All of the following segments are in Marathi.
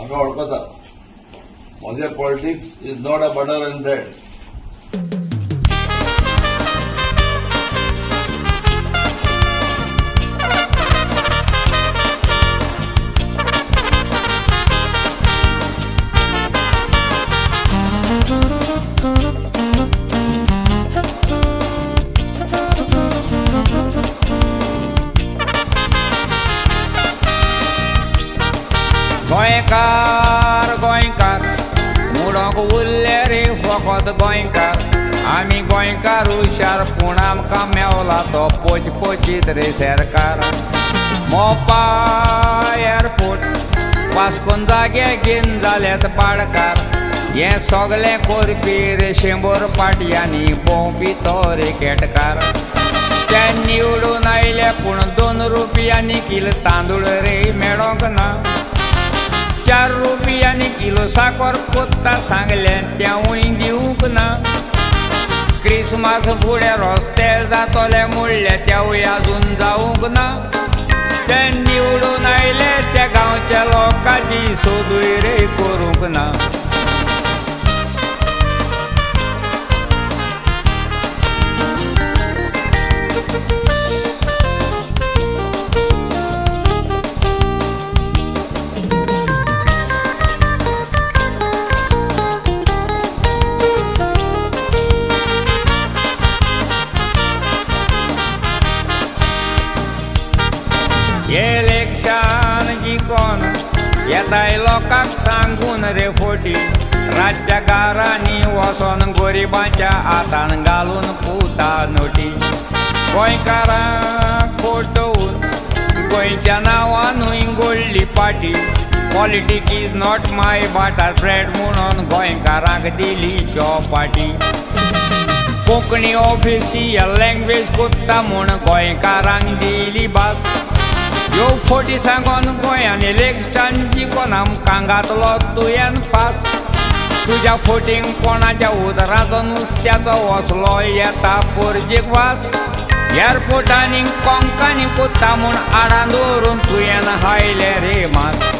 हांगा वळखता म्हजे politics is not a butter and bread गोंयकार गोंयकार. मुडोक उरले रे फकत गोंयकार. आमी गोंयकार हुशार पूण आमकां मेवला तो पोच पोचीत रे सरकार. मोपा एअरपोर्ट वास्कोन जागे घेन जाल्यात पाडकार. हें सगळे करपी रे शेंबर पाटयांनी भोंवपी तो रे केटकार ते निवडून आयले पूण दोन रुपयांनी किल तांदूळ रे मेळोंक ना चार रुपयाने किलो साखर कोत्ता सांगले तेवूय दिवंक ना क्रिसमस फुडें रस्ते जातले म्हणले तेवूय आजून जावंक ना ते निवडून आयले त्या गांवच्या लोकांची सोदूय रे करूंक ना इलेक्शन जिकोन येताय लोकांक सांगून रे फोटी. राज्यकारांनी वचोन गरिबांच्या हातान घालून पुता नोटी. गोंयकारांक फोटोवन गोंयच्या नांवानूय गोडली पाटी. Politic is not my butter bread म्हणून गोंयकारांक दिली चौपाटी. कोंकणी ऑफिशियल लँग्वेज कोत्ता म्हूण गोंयकारांक दिली भास सांगोन गोंयान इलेक्शन जिकोन आमकां घातलो तुवें फास तुज्या फोटींग कोणाच्या उदराचो नुस्त्याचो वसलो येता पोरजेक वास एअरपोर्टांनी कोंकांनी कोत्ता म्हूण आडान दवरून तुवें हायले रे मास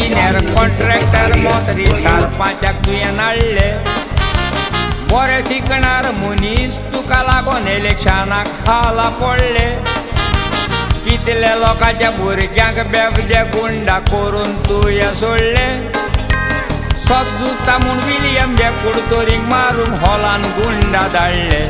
इंजिनियर कॉन्ट्रॅक्टर मोत्री सारपांच्याक तुवें नाडले बरे शिकणार मनीस तुका लागून इलेक्शनाक खाला पडले कितले लोकांच्या भुरग्यांक बेबदे गुंडा करून तुवें सोडले सजुता म्हूण विलियम बे कुडतोरीक मारून हॉलान गुंडा धाडले